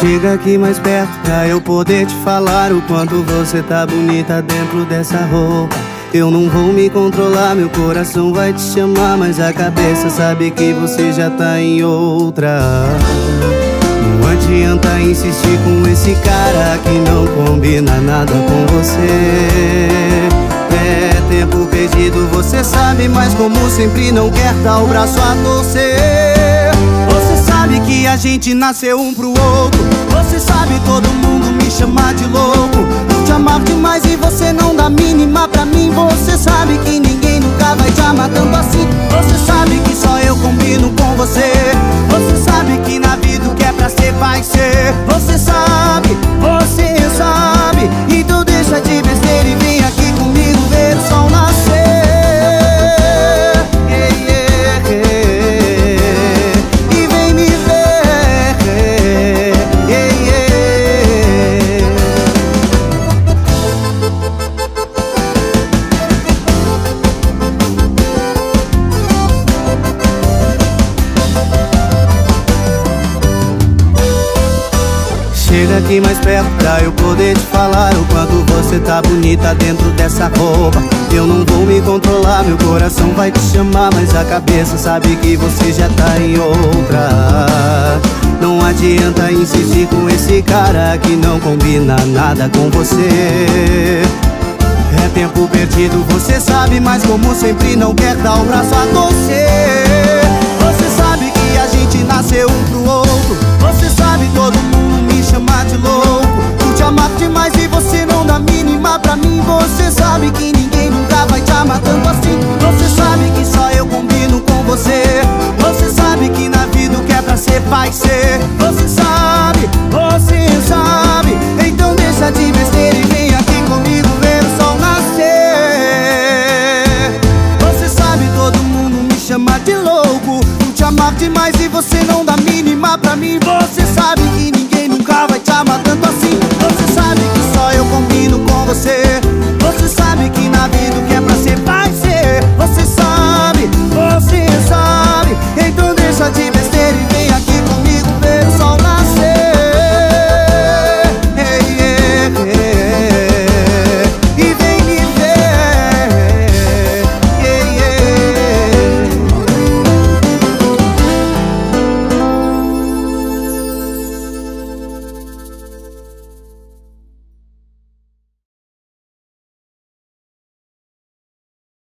Chega aqui mais perto pra eu poder te falar o quanto você tá bonita dentro dessa roupa. Eu não vou me controlar, meu coração vai te chamar, mas a cabeça sabe que você já tá em outra. Não adianta insistir com esse cara que não combina nada com você. É tempo perdido, você sabe, mas como sempre não quer dar o braço a torcer. A gente nasceu um pro outro. Você sabe, todo mundo me chama de louco. Eu te amava demais e você não dá mínima pra mim. Você sabe que ninguém nunca vai te amar tanto assim. Você sabe que só eu combino com você. Chega aqui mais perto pra eu poder te falar O quanto você tá bonita dentro dessa roupa. Eu não vou me controlar, meu coração vai te chamar Mas a cabeça sabe que você já tá em outra. Não adianta insistir com esse cara que não combina nada com você. É tempo perdido, você sabe, mas como sempre não quer dar o braço a torcer. Vai te amar tanto assim. Você sabe que só eu combino com você. Você sabe que na vida o que é pra ser vai ser. Você sabe, você sabe. Então deixa de besteira e vem aqui comigo ver o sol nascer. Você sabe, todo mundo me chama de louco. Eu te amava demais e você não dá